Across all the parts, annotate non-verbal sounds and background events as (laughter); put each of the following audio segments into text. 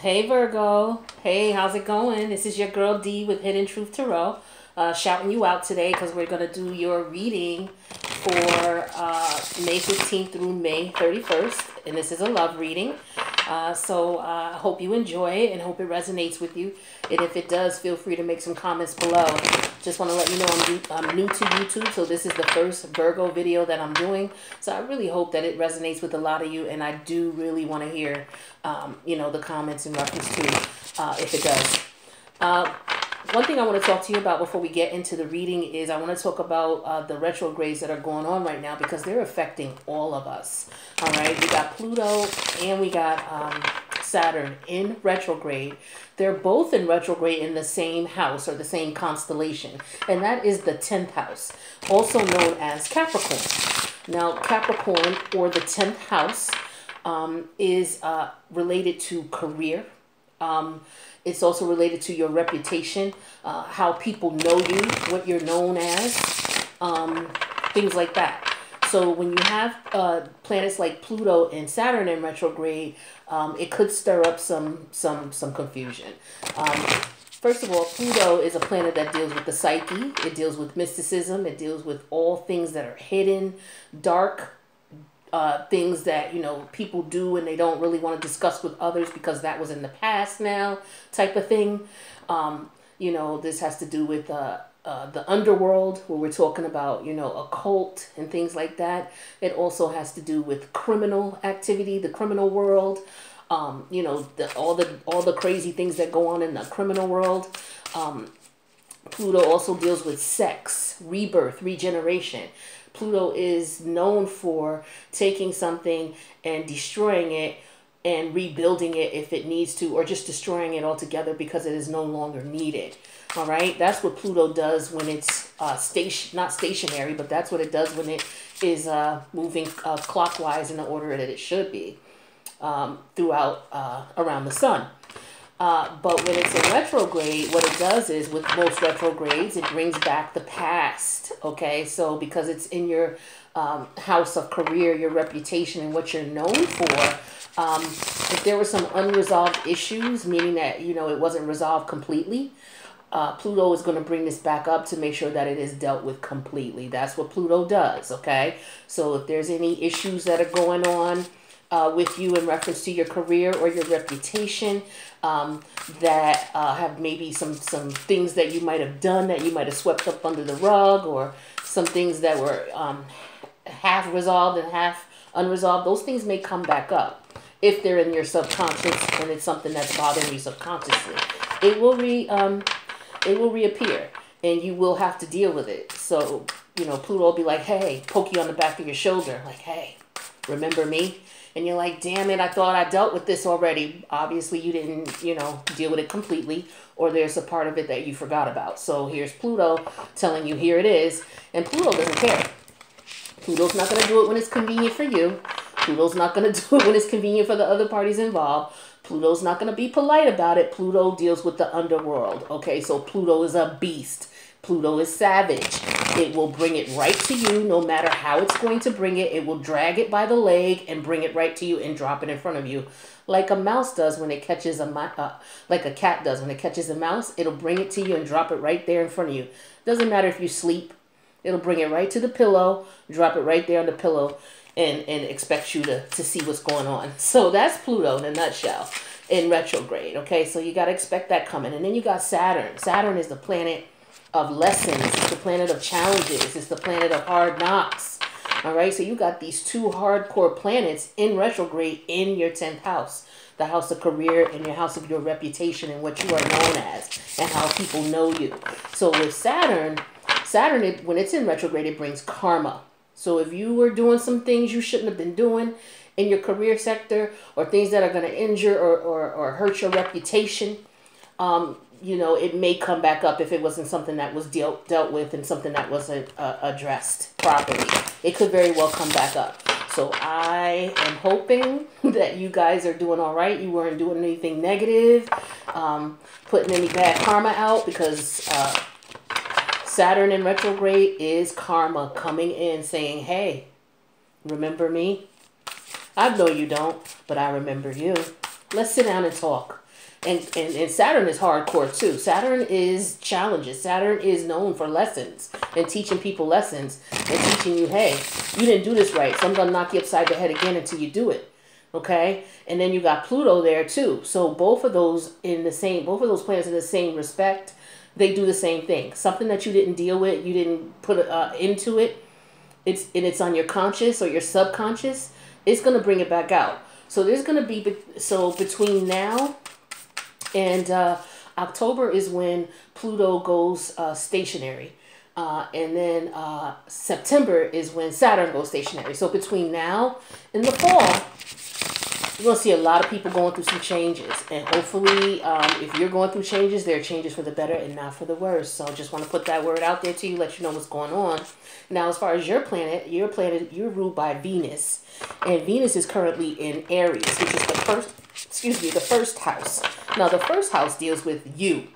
Hey Virgo. Hey, how's it going? This is your girl D with Hidden Truth Tarot. Uh, shouting you out today because we're going to do your reading for uh, May 15th through May 31st. And this is a love reading. Uh, so uh, I hope you enjoy it and hope it resonates with you. And if it does, feel free to make some comments below. Just want to let you know I'm new, I'm new to YouTube, so this is the first Virgo video that I'm doing. So I really hope that it resonates with a lot of you, and I do really want to hear, um, you know, the comments in reference to uh, if it does. One thing I want to talk to you about before we get into the reading is I want to talk about uh, the retrogrades that are going on right now because they're affecting all of us. All right, we got Pluto and we got um, Saturn in retrograde. They're both in retrograde in the same house or the same constellation, and that is the 10th house, also known as Capricorn. Now, Capricorn or the 10th house um, is uh, related to career. Um, it's also related to your reputation, uh, how people know you, what you're known as, um, things like that. So when you have uh, planets like Pluto and Saturn in retrograde, um, it could stir up some some some confusion. Um, first of all, Pluto is a planet that deals with the psyche. It deals with mysticism. It deals with all things that are hidden, dark, uh, things that you know people do and they don't really want to discuss with others because that was in the past now type of thing. Um, you know this has to do with uh, uh, the underworld where we're talking about you know occult and things like that. It also has to do with criminal activity the criminal world. Um, you know the, all the all the crazy things that go on in the criminal world. Um, pluto also deals with sex rebirth regeneration Pluto is known for taking something and destroying it and rebuilding it if it needs to, or just destroying it altogether because it is no longer needed. All right, that's what Pluto does when it's uh, station, not stationary, but that's what it does when it is uh, moving uh, clockwise in the order that it should be um, throughout uh, around the sun. Uh, but when it's in retrograde, what it does is with most retrogrades, it brings back the past. Okay, so because it's in your um, house of career, your reputation, and what you're known for. Um, if there were some unresolved issues, meaning that you know it wasn't resolved completely, uh, Pluto is going to bring this back up to make sure that it is dealt with completely. That's what Pluto does. Okay, so if there's any issues that are going on uh, with you in reference to your career or your reputation um, that uh, have maybe some some things that you might have done that you might have swept up under the rug or some things that were um, half resolved and half unresolved those things may come back up if they're in your subconscious and it's something that's bothering you subconsciously. It will re um, it will reappear and you will have to deal with it. So you know pluto will be like hey poke you on the back of your shoulder like hey remember me and you're like, damn it, I thought I dealt with this already. Obviously, you didn't, you know, deal with it completely, or there's a part of it that you forgot about. So here's Pluto telling you, here it is. And Pluto doesn't care. Pluto's not going to do it when it's convenient for you. Pluto's not going (laughs) to do it when it's convenient for the other parties involved. Pluto's not going to be polite about it. Pluto deals with the underworld. Okay, so Pluto is a beast. Pluto is savage. It will bring it right to you no matter how it's going to bring it. It will drag it by the leg and bring it right to you and drop it in front of you. Like a mouse does when it catches a uh, like a cat does when it catches a mouse, it'll bring it to you and drop it right there in front of you. Doesn't matter if you sleep. It'll bring it right to the pillow, drop it right there on the pillow and and expect you to to see what's going on. (laughs) So that's Pluto in a nutshell in retrograde, okay? So you got to expect that coming. And then you got Saturn. Saturn is the planet of lessons. It's the planet of challenges. It's the planet of hard knocks. All right, so you got these two hardcore planets in retrograde in your 10th house the house of career and your house of your reputation and what you are known as and how people know you. So with Saturn, Saturn, it, when it's in retrograde, it brings karma. So if you were doing some things you shouldn't have been doing in your career sector or things that are going to injure or, or, or hurt your reputation, um, you know, it may come back up if it wasn't something that was dealt dealt with and something that wasn't uh, addressed properly. It could very well come back up. So I am hoping (laughs) that you guys are doing all right. You weren't doing anything negative, um, putting any bad karma out because uh, Saturn in retrograde is karma coming in saying, "Hey, remember me? I know you don't, but I remember you. Let's sit down and talk." And, and, and Saturn is hardcore too. Saturn is challenges. Saturn is known for lessons and teaching people lessons and teaching you, hey, you didn't do this right. So I'm going to knock you upside the head again until you do it. Okay. And then you got Pluto there too. So both of those in the same, both of those planets in the same respect, they do the same thing. Something that you didn't deal with, you didn't put uh, into it. It's and it's on your conscious or your subconscious. It's gonna bring it back out. So there's gonna be so between now and uh, October is when Pluto goes uh, stationary. Uh, and then uh, September is when Saturn goes stationary. So between now and the fall, you're going to see a lot of people going through some changes. And hopefully, um, if you're going through changes, there are changes for the better and not for the worse. So I just want to put that word out there to you, let you know what's going on. Now, as far as your planet, your planet, you're ruled by Venus. And Venus is currently in Aries, which is the first, excuse me, the first house. Now, the first house deals with you,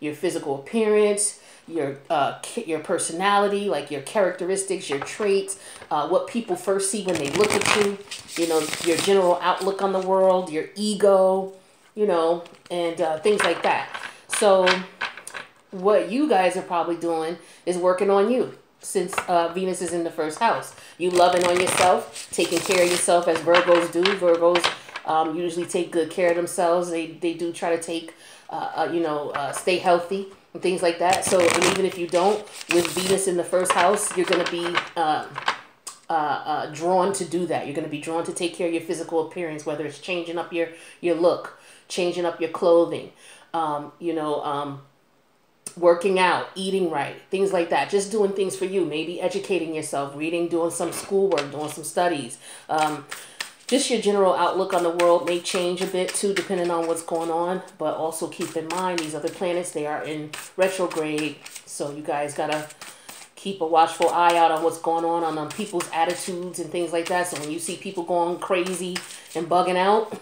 your physical appearance, your uh, your personality, like your characteristics, your traits, uh, what people first see when they look at you, you know, your general outlook on the world, your ego, you know, and uh, things like that. So, what you guys are probably doing is working on you since uh, Venus is in the first house. You loving on yourself, taking care of yourself as Virgos do. Virgos um, usually take good care of themselves. They, they do try to take, uh, uh, you know, uh, stay healthy and things like that. So, and even if you don't, with Venus in the first house, you're going to be um, uh, uh, drawn to do that. You're going to be drawn to take care of your physical appearance, whether it's changing up your, your look, changing up your clothing, um, you know, um, working out, eating right, things like that. Just doing things for you. Maybe educating yourself, reading, doing some schoolwork, doing some studies. Um, just your general outlook on the world may change a bit too, depending on what's going on. But also keep in mind these other planets, they are in retrograde. So you guys got to keep a watchful eye out on what's going on on um, people's attitudes and things like that. So when you see people going crazy and bugging out,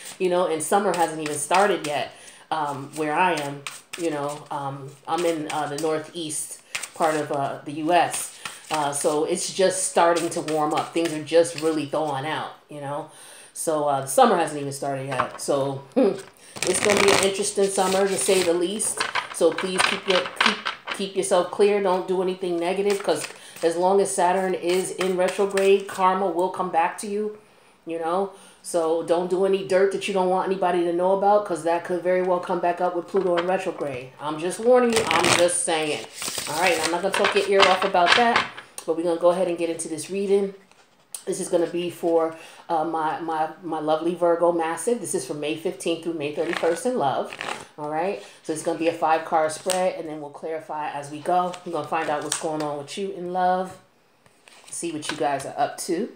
(laughs) you know, and summer hasn't even started yet um, where I am, you know, um, I'm in uh, the northeast part of uh, the U.S., uh, so it's just starting to warm up. Things are just really thawing out, you know. So uh, the summer hasn't even started yet. So (laughs) it's going to be an interesting summer to say the least. So please keep your keep keep yourself clear. Don't do anything negative because as long as Saturn is in retrograde, karma will come back to you. You know. So don't do any dirt that you don't want anybody to know about because that could very well come back up with Pluto in retrograde. I'm just warning you. I'm just saying. All right. I'm not going to talk your ear off about that. But we're going to go ahead and get into this reading. This is going to be for uh, my, my, my lovely Virgo Massive. This is from May 15th through May 31st in love. All right. So it's going to be a five card spread and then we'll clarify as we go. We're going to find out what's going on with you in love. See what you guys are up to.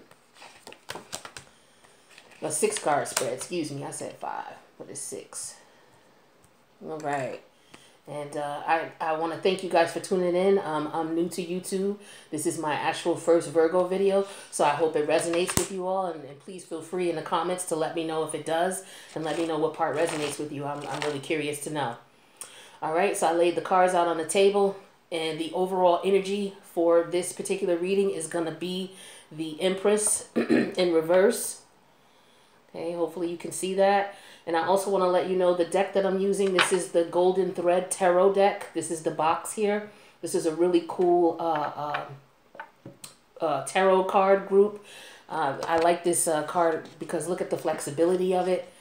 A six card spread. Excuse me. I said five. What is six? All right. And uh, I, I want to thank you guys for tuning in. Um, I'm new to YouTube. This is my actual first Virgo video. So I hope it resonates with you all. And, and please feel free in the comments to let me know if it does. And let me know what part resonates with you. I'm, I'm really curious to know. All right, so I laid the cards out on the table. And the overall energy for this particular reading is going to be the Empress (clears throat) in reverse. Okay, hopefully you can see that. And I also want to let you know the deck that I'm using. This is the Golden Thread Tarot deck. This is the box here. This is a really cool uh, uh, uh, tarot card group. Uh, I like this uh, card because look at the flexibility of it.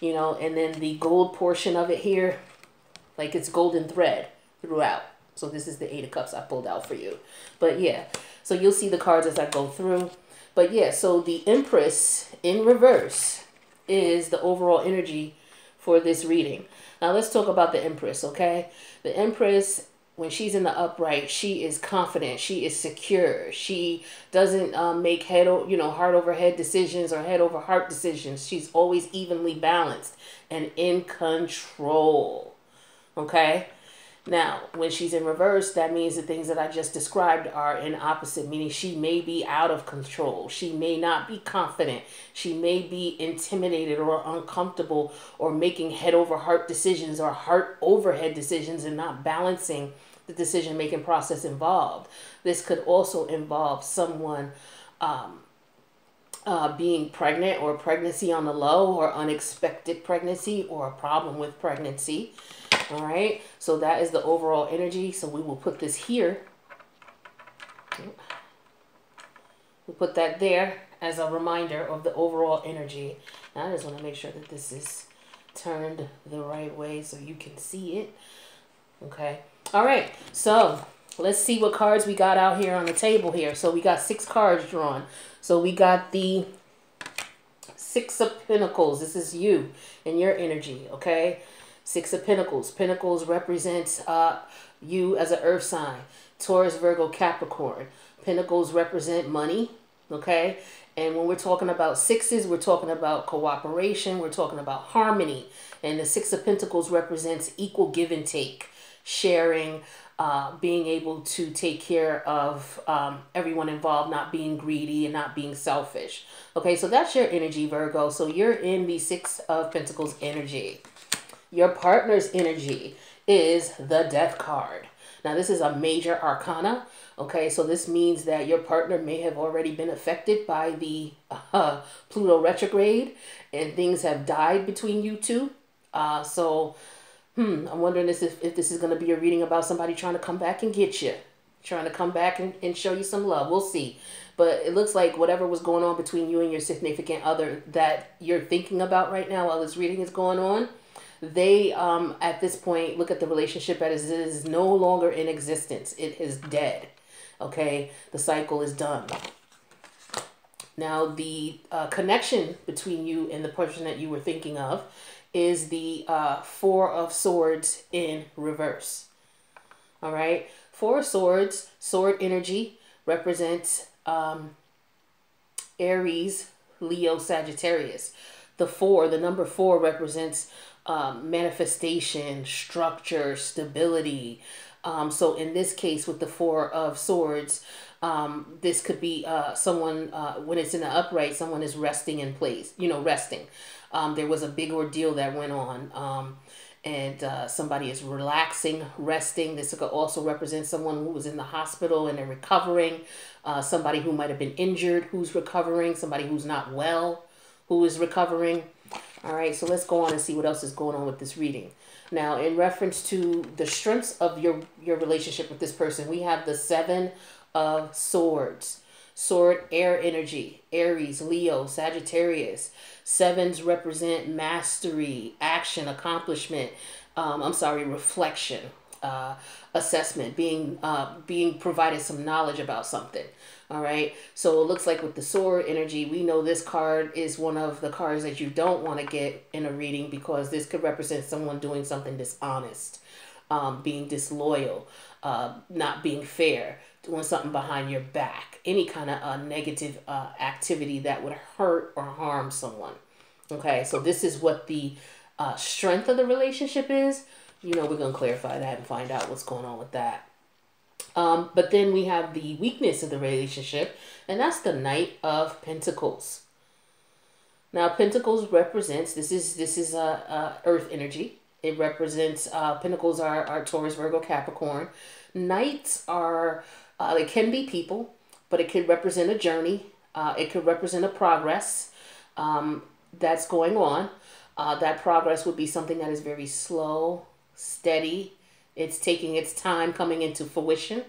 You know, and then the gold portion of it here, like it's golden thread throughout. So this is the Eight of Cups I pulled out for you. But yeah, so you'll see the cards as I go through. But yeah, so the Empress in reverse is the overall energy for this reading. Now let's talk about the Empress, okay? The Empress, when she's in the upright, she is confident. She is secure. She doesn't um, make head, you know, heart over head decisions or head over heart decisions. She's always evenly balanced and in control, okay? Now, when she's in reverse, that means the things that I just described are in opposite, meaning she may be out of control. She may not be confident. She may be intimidated or uncomfortable or making head over heart decisions or heart over head decisions and not balancing the decision making process involved. This could also involve someone um, uh, being pregnant or pregnancy on the low or unexpected pregnancy or a problem with pregnancy. All right, so that is the overall energy. So we will put this here. We'll put that there as a reminder of the overall energy. Now I just want to make sure that this is turned the right way so you can see it. Okay. All right. So let's see what cards we got out here on the table here. So we got six cards drawn. So we got the Six of Pentacles. This is you and your energy. Okay. Six of Pentacles. Pentacles represents uh, you as an earth sign. Taurus, Virgo, Capricorn. Pentacles represent money. Okay. And when we're talking about sixes, we're talking about cooperation. We're talking about harmony. And the Six of Pentacles represents equal give and take, sharing, uh, being able to take care of um, everyone involved, not being greedy and not being selfish. Okay, so that's your energy, Virgo. So you're in the Six of Pentacles energy. Your partner's energy is the Death card. Now, this is a major arcana. Okay, so this means that your partner may have already been affected by the uh, (laughs) Pluto retrograde and things have died between you two. Uh, so, hmm, I'm wondering if, if this is going to be a reading about somebody trying to come back and get you, trying to come back and, and show you some love. We'll see. But it looks like whatever was going on between you and your significant other that you're thinking about right now while this reading is going on, they um, at this point look at the relationship as it is no longer in existence. It is dead. Okay, the cycle is done. Now, the uh, connection between you and the person that you were thinking of is the uh, Four of Swords in reverse. All right, Four of Swords, sword energy represents um, Aries, Leo, Sagittarius. The four, the number four represents um, manifestation, structure, stability, um, so in this case, with the Four of Swords, um, this could be uh, someone, uh, when it's in the upright, someone is resting in place, you know, resting. Um, there was a big ordeal that went on. Um, and uh, somebody is relaxing, resting. This could also represent someone who was in the hospital and they're recovering. Uh, somebody who might have been injured who's recovering. Somebody who's not well who is recovering. All right, so let's go on and see what else is going on with this reading. Now, in reference to the strengths of your, your relationship with this person, we have the Seven of Swords. Sword, air energy, Aries, Leo, Sagittarius. Sevens represent mastery, action, accomplishment. Um, I'm sorry, reflection, uh, assessment, being uh, being provided some knowledge about something. All right. So it looks like with the sword energy, we know this card is one of the cards that you don't want to get in a reading because this could represent someone doing something dishonest, um, being disloyal, uh, not being fair, doing something behind your back, any kind of uh, negative uh, activity that would hurt or harm someone. Okay. So this is what the uh, strength of the relationship is. You know, we're going to clarify that and find out what's going on with that. Um, but then we have the weakness of the relationship, and that's the Knight of Pentacles. Now, Pentacles represents this is this is a uh, uh, Earth energy. It represents uh, Pentacles are are Taurus, Virgo, Capricorn. Knights are uh, they can be people, but it could represent a journey. Uh, it could represent a progress um, that's going on. Uh, that progress would be something that is very slow, steady, it's taking its time coming into fruition.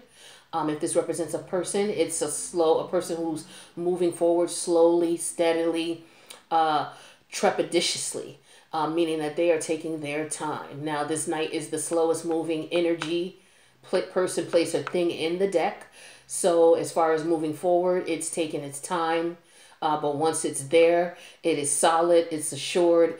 Um, if this represents a person, it's a slow, a person who's moving forward slowly, steadily, uh, trepidatiously, uh, meaning that they are taking their time. Now, this knight is the slowest moving energy person, place, or thing in the deck. So, as far as moving forward, it's taking its time. Uh, but once it's there, it is solid, it's assured,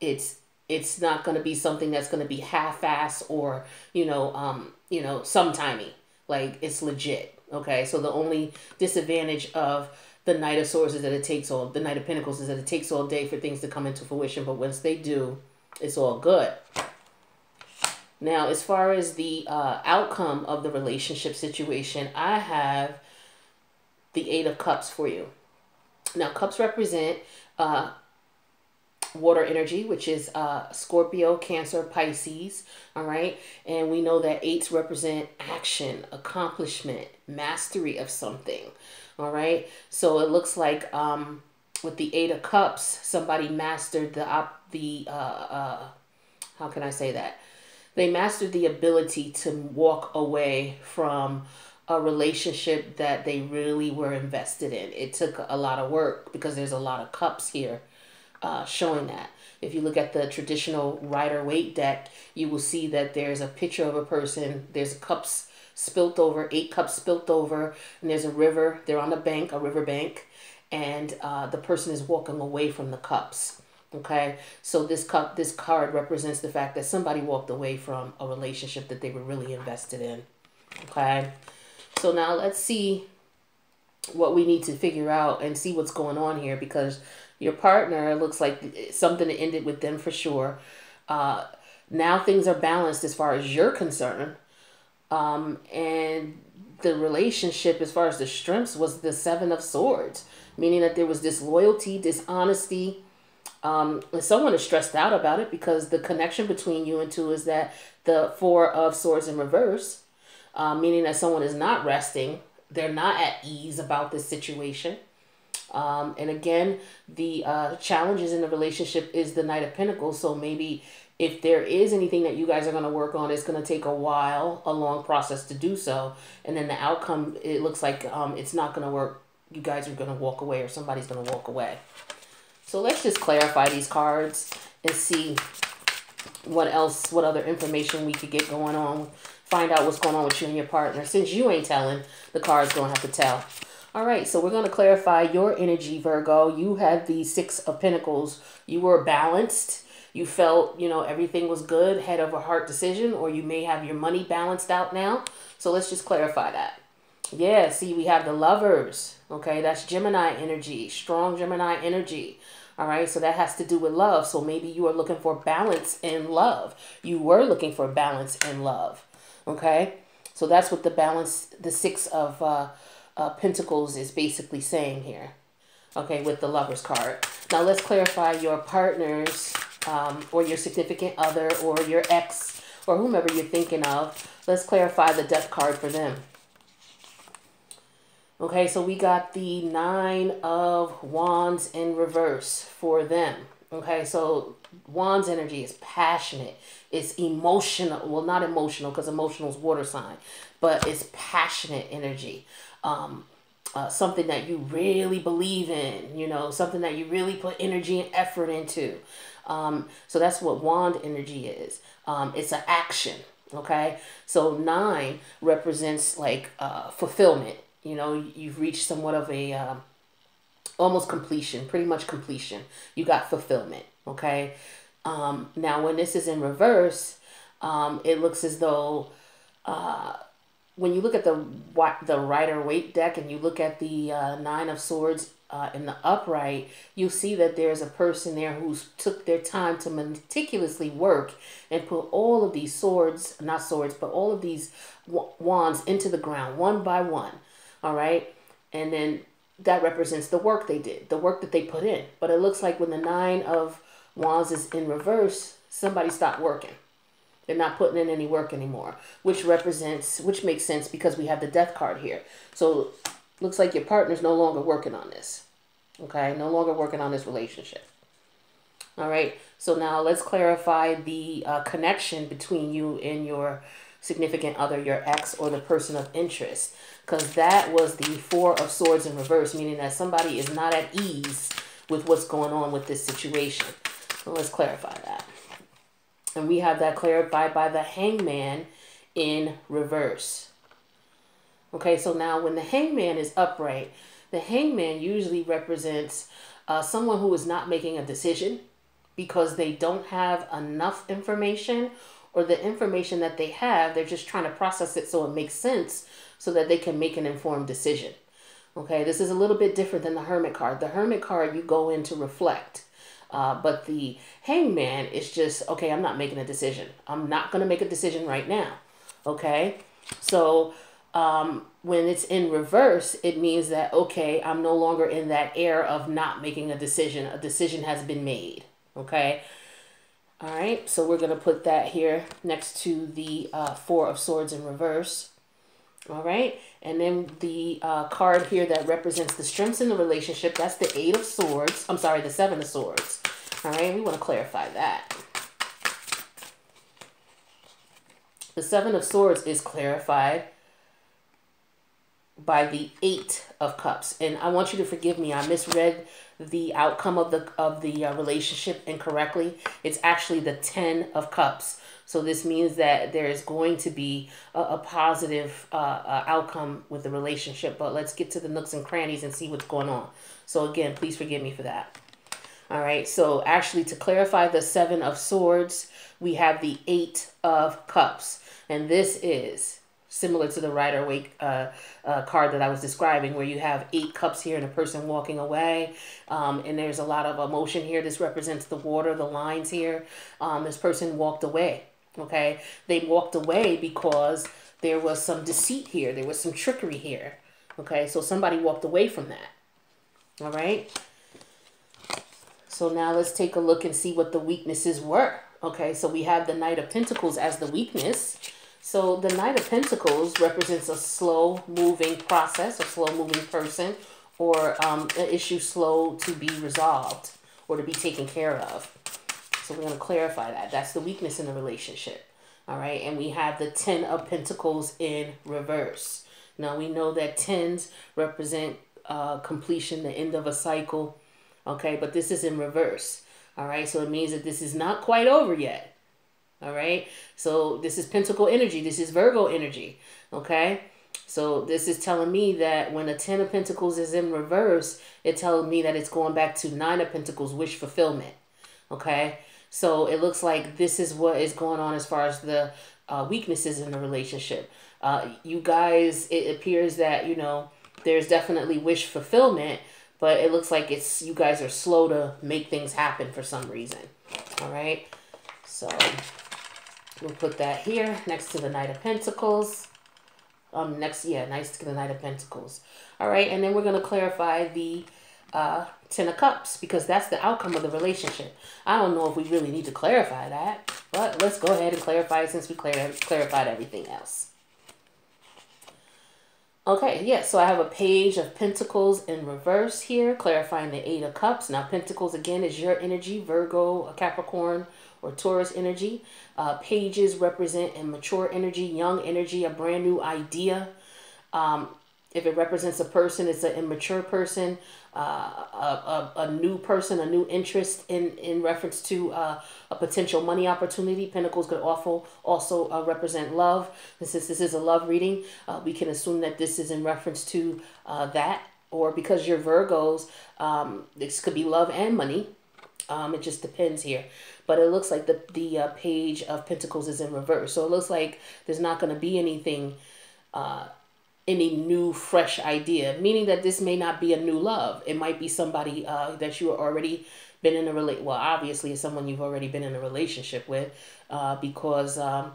it's it's not going to be something that's going to be half-ass or you know um you know sometimey. Like it's legit okay? So the only disadvantage of the knight of swords is that it takes all the knight of pentacles is that it takes all day for things to come into fruition but once they do it's all good. Now as far as the uh, outcome of the relationship situation i have the eight of cups for you. Now cups represent uh, water energy, which is uh, Scorpio, Cancer, Pisces. All right. And we know that eights represent action, accomplishment, mastery of something. All right. So it looks like um, with the Eight of Cups, somebody mastered the op the uh, uh, how can I say that? They mastered the ability to walk away from a relationship that they really were invested in. It took a lot of work because there's a lot of cups here uh, showing that. If you look at the traditional Rider Waite deck, you will see that there's a picture of a person. There's cups spilt over, eight cups spilt over, and there's a river. They're on a bank, a river bank, and uh, the person is walking away from the cups. Okay, so this cup, this card represents the fact that somebody walked away from a relationship that they were really invested in. Okay, so now let's see what we need to figure out and see what's going on here because your partner looks like something ended with them for sure. Uh, now things are balanced as far as you're concerned. Um, and the relationship, as far as the strengths, was the Seven of Swords, meaning that there was disloyalty, dishonesty. Um, and someone is stressed out about it because the connection between you and two is that the Four of Swords in reverse, uh, meaning that someone is not resting. They're not at ease about this situation. Um, and again, the uh, challenges in the relationship is the Knight of Pentacles. So maybe if there is anything that you guys are going to work on, it's going to take a while, a long process to do so. And then the outcome, it looks like um, it's not going to work. You guys are going to walk away or somebody's going to walk away. So let's just clarify these cards and see what else, what other information we could get going on. Find out what's going on with you and your partner. Since you ain't telling, the card's going to have to tell. All right, so we're going to clarify your energy, Virgo. You had the Six of Pentacles. You were balanced. You felt, you know, everything was good, head over heart decision, or you may have your money balanced out now. So let's just clarify that. Yeah, see, we have the lovers. Okay, that's Gemini energy, strong Gemini energy. All right, so that has to do with love. So maybe you are looking for balance in love. You were looking for balance in love. Okay, so that's what the balance, the six of uh, uh, Pentacles is basically saying here. Okay, with the Lover's card. Now let's clarify your partner's um, or your significant other or your ex or whomever you're thinking of. Let's clarify the death card for them. Okay, so we got the Nine of Wands in reverse for them. Okay, so Wands energy is passionate. It's emotional. Well, not emotional because emotional is water sign, but it's passionate energy um, uh, something that you really believe in, you know, something that you really put energy and effort into. Um, so that's what wand energy is. Um, it's an action. Okay. So nine represents like uh, fulfillment. You know, you've reached somewhat of a uh, almost completion, pretty much completion. You got fulfillment. Okay. Um, now, when this is in reverse, um, it looks as though uh, when you look at the the Rider Waite deck and you look at the uh, Nine of Swords uh, in the upright, you see that there's a person there who's took their time to meticulously work and put all of these swords, not swords, but all of these wands into the ground one by one. All right, and then that represents the work they did, the work that they put in. But it looks like when the Nine of Wands is in reverse, somebody stopped working. They're not putting in any work anymore, which represents, which makes sense because we have the death card here. So looks like your partner's no longer working on this. Okay, no longer working on this relationship. All right, so now let's clarify the uh, connection between you and your significant other, your ex, or the person of interest. Because that was the Four of Swords in reverse, meaning that somebody is not at ease with what's going on with this situation. So let's clarify that. And we have that clarified by the hangman in reverse. Okay, so now when the hangman is upright, the hangman usually represents uh, someone who is not making a decision because they don't have enough information or the information that they have, they're just trying to process it so it makes sense so that they can make an informed decision. Okay, this is a little bit different than the Hermit card. The Hermit card, you go in to reflect. Uh, but the hangman is just, okay, I'm not making a decision. I'm not going to make a decision right now. Okay. So um, when it's in reverse, it means that, okay, I'm no longer in that air of not making a decision. A decision has been made. Okay. All right. So we're going to put that here next to the uh, Four of Swords in reverse. All right. And then the uh, card here that represents the strengths in the relationship, that's the Eight of Swords. I'm sorry, the Seven of Swords. All right. We want to clarify that. The Seven of Swords is clarified by the Eight of Cups. And I want you to forgive me. I misread the outcome of the of the uh, relationship incorrectly. It's actually the 10 of Cups. So this means that there is going to be a, a positive uh, uh, outcome with the relationship. But let's get to the nooks and crannies and see what's going on. So again, please forgive me for that. All right. So actually, to clarify the Seven of Swords, we have the Eight of Cups. And this is similar to the Rider Waite uh, uh, card that I was describing, where you have eight cups here and a person walking away. Um, and there's a lot of emotion here. This represents the water, the lines here. Um, this person walked away. Okay. They walked away because there was some deceit here. There was some trickery here. Okay. So somebody walked away from that. All right. So now let's take a look and see what the weaknesses were. Okay. So we have the Knight of Pentacles as the weakness. So the Knight of Pentacles represents a slow moving process, a slow moving person, or um, an issue slow to be resolved or to be taken care of. So we're going to clarify that. That's the weakness in the relationship. All right. And we have the Ten of Pentacles in reverse. Now we know that tens represent uh, completion, the end of a cycle. Okay. But this is in reverse. All right. So it means that this is not quite over yet. All right. So this is Pentacle energy. This is Virgo energy. Okay. So this is telling me that when a Ten of Pentacles is in reverse, it tells me that it's going back to Nine of Pentacles, wish fulfillment. Okay. So it looks like this is what is going on as far as the uh, weaknesses in the relationship. Uh, you guys, it appears that, you know, there's definitely wish fulfillment, but it looks like it's you guys are slow to make things happen for some reason. All right. So We'll put that here next to the Knight of Pentacles. Um, next, yeah, next to the Knight of Pentacles. All right, and then we're going to clarify the uh, Ten of Cups because that's the outcome of the relationship. I don't know if we really need to clarify that, but let's go ahead and clarify since we clar clarified everything else. Okay, yeah, so I have a page of Pentacles in reverse here, clarifying the Eight of Cups. Now, Pentacles, again, is your energy, Virgo, Capricorn, or Taurus energy. Uh, pages represent a mature energy, young energy, a brand new idea. Um, if it represents a person, it's an immature person, uh, a, a, a new person, a new interest in, in reference to uh, a potential money opportunity. Pentacles could also, also uh, represent love. And since this is a love reading, uh, we can assume that this is in reference to uh, that. Or because you're Virgos, um, this could be love and money. Um, it just depends here. But it looks like the, the uh, page of Pentacles is in reverse. So it looks like there's not going to be anything, uh, any new, fresh idea. Meaning that this may not be a new love. It might be somebody uh, that you are already been in a relate. Well, obviously, it's someone you've already been in a relationship with, uh, because um,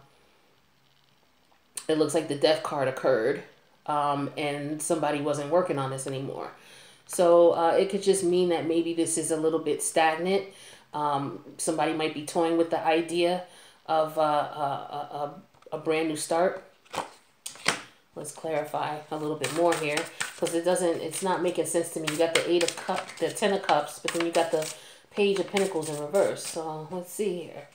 it looks like the death card occurred, um, and somebody wasn't working on this anymore. So uh, it could just mean that maybe this is a little bit stagnant. Um, somebody might be toying with the idea of uh, uh, a, a, a brand new start. Let's clarify a little bit more here because it doesn't, it's not making sense to me. You got the eight of cups, the ten of cups, but then you got the page of pentacles in reverse. So let's see here.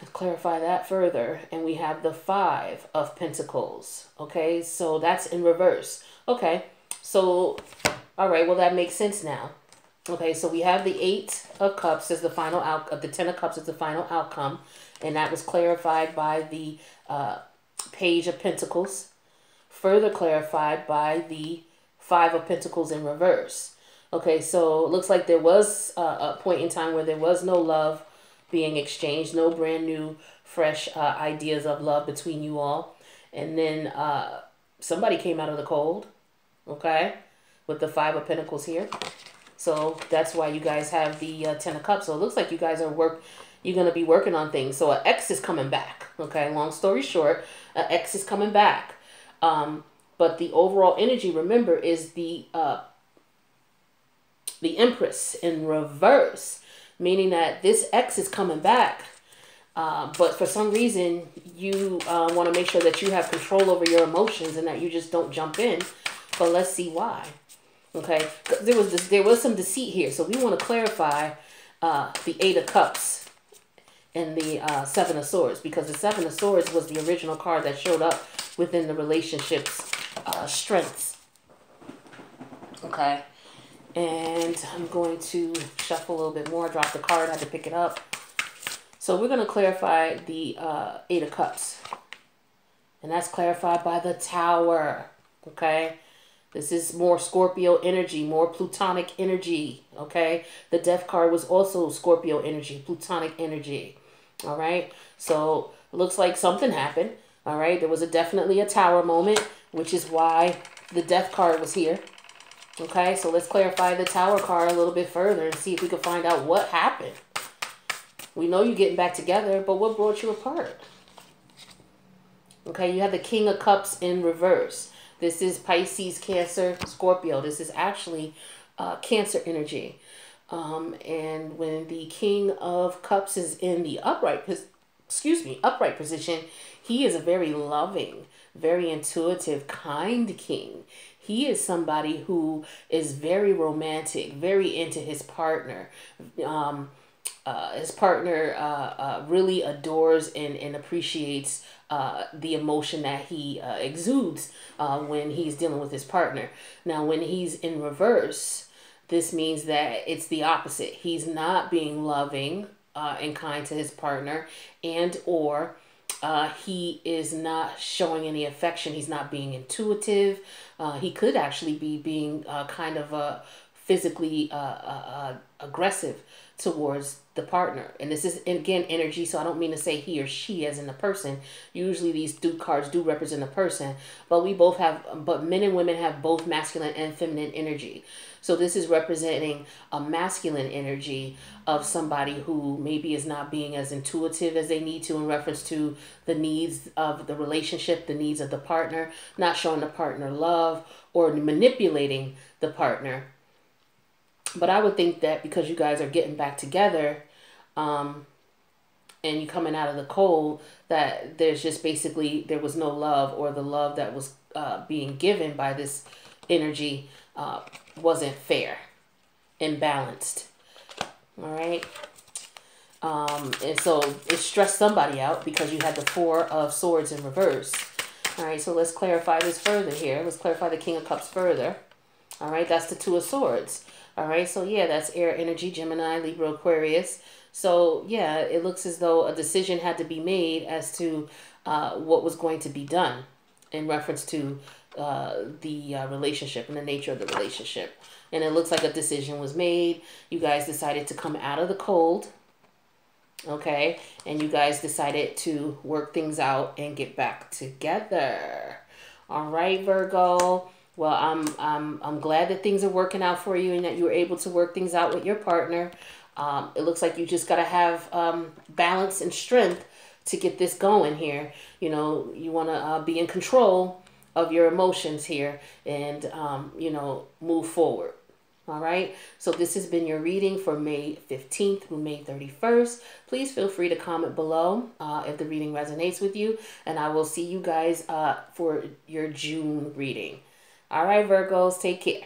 Let's clarify that further. And we have the five of pentacles. Okay, so that's in reverse. Okay, so, all right, well, that makes sense now. Okay, so we have the Eight of Cups as the final out, uh, the Ten of Cups as the final outcome, and that was clarified by the uh, Page of Pentacles, further clarified by the Five of Pentacles in reverse. Okay, so it looks like there was a point in time where there was no love being exchanged, no brand new, fresh uh, ideas of love between you all, and then uh, somebody came out of the cold okay? With the Five of Pentacles here. So that's why you guys have the uh, Ten of Cups. So it looks like you guys are work. You're going to be working on things. So an X is coming back. Okay, long story short, an X is coming back. Um, but the overall energy, remember, is the uh, the Empress in reverse, meaning that this X is coming back. Uh, but for some reason, you uh, want to make sure that you have control over your emotions and that you just don't jump in. But let's see why. Okay, there was this, there was some deceit here, so we want to clarify uh, the Eight of Cups and the uh, Seven of Swords because the Seven of Swords was the original card that showed up within the relationship's uh, strengths. Okay, and I'm going to shuffle a little bit more. Drop the card. I had to pick it up. So we're going to clarify the uh, Eight of Cups. And that's clarified by the Tower. Okay. This is more Scorpio energy, more Plutonic energy. Okay. The Death card was also Scorpio energy, Plutonic energy. All right. So looks like something happened. All right. There was a definitely a Tower moment, which is why the Death card was here. Okay, so let's clarify the tower card a little bit further and see if we can find out what happened. We know you're getting back together, but what brought you apart? Okay, you have the King of Cups in reverse. This is Pisces, Cancer, Scorpio. This is actually uh, Cancer energy. Um, and when the King of Cups is in the upright, excuse me, upright position, he is a very loving, very intuitive, kind king he is somebody who is very romantic, very into his partner. Um, uh, his partner uh, uh, really adores and, and appreciates uh, the emotion that he uh, exudes uh, when he's dealing with his partner. Now, when he's in reverse, this means that it's the opposite. He's not being loving and kind to his partner, and or uh, he is not showing any affection. He's not being intuitive. Uh, he could actually be being uh, kind of a physically uh, uh, uh, aggressive towards the partner. And this is, again, energy, so I don't mean to say he or she as in the person. Usually these two cards do represent a person, but we both have, but men and women have both masculine and feminine energy. So this is representing a masculine energy of somebody who maybe is not being as intuitive as they need to in reference to the needs of the relationship, the needs of the partner, not showing the partner love or manipulating the partner but I would think that because you guys are getting back together, um, and you coming out of the cold, that there's just basically there was no love, or the love that was uh, being given by this energy uh, wasn't fair and balanced. All right. Um, and so it stressed somebody out because you had the four of swords in reverse. All right, so let's clarify this further here. Let's clarify the King of Cups further. All right, that's the Two of Swords. All right, so yeah, that's air energy, Gemini, Libra, Aquarius. So yeah, it looks as though a decision had to be made as to uh, what was going to be done in reference to uh, the uh, relationship and the nature of the relationship. And it looks like a decision was made. You guys decided to come out of the cold. Okay. And you guys decided to work things out and get back together. All right, Virgo. Well, I'm I'm I'm glad that things are working out for you and that you were able to work things out with your partner. Um, it looks like you just got to have um, balance and strength to get this going here. You know, you want to uh, be in control of your emotions here and, um, you know, move forward. All right. So this has been your reading for May 15th through May 31st. Please feel free to comment below uh, if the reading resonates with you. And I will see you guys uh, for your June reading. All right, Virgos, take care.